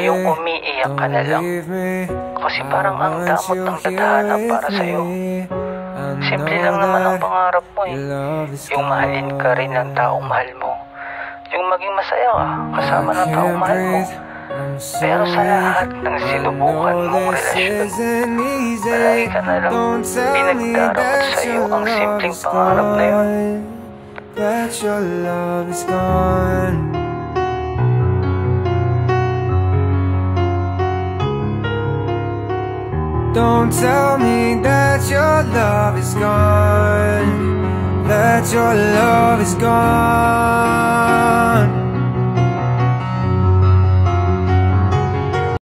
Yung umiiyak ka na lang. Kasi parang ang damot ng tadhana para sa'yo. Simple lang naman ang pangarap mo eh. Yung mahalin ka rin ng taong mahal mo. Yung maging masaya ka kasama ng taong mahal mo. Pero sa lahat ng sinubukan mong relasyon, malagi ka na lang pinagdaramot sa'yo ang simpleng pangarap na yun. That your love is gone Don't tell me that your love is gone That your love is gone